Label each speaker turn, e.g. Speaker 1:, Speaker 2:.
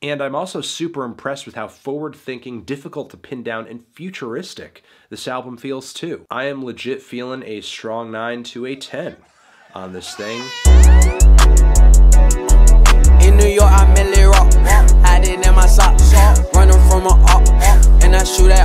Speaker 1: And I'm also super impressed with how forward thinking, difficult to pin down, and futuristic this album feels too. I am legit feeling a strong 9 to a 10 on this thing. In New York, I rock, hiding in my socks, running from and I shoot at